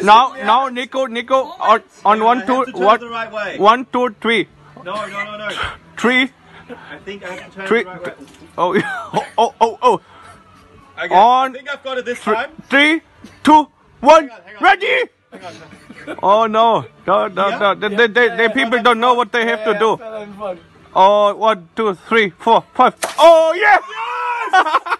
pissing Now, me now, out. Nico, Nico, on, on one, two, have right one, two, three, No, no, no, no. three, I think I have to turn three. the right way. Oh, oh, oh, oh. Okay, On I think I've got it this th time. three, two, one, Hang on, hang on. ready? Hang on. Oh no, no, no, Yeah? no. They, yeah. they, they, they people don't know what they have yeah, to do. Yeah, having. Oh, one, two, three, four, five. Oh yeah! Yes!